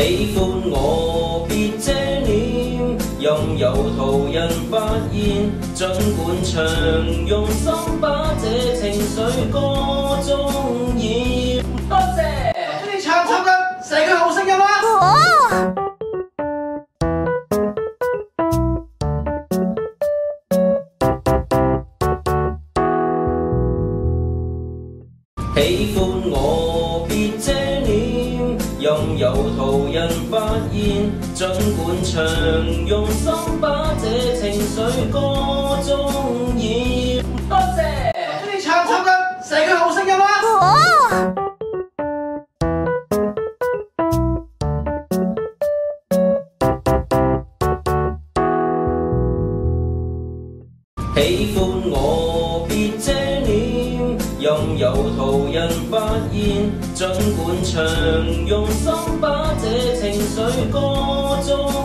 喜欢我别遮脸，任由途人发现。尽管唱，用心把这情绪歌中演。多谢。你唱唱得成个好声音啦！喜欢我任由途人发现。尽管唱，用心把这情绪歌中演。多谢。你唱唱得成个好声音啦！喜欢我任有途人发现，尽管唱，用心把这情绪歌颂。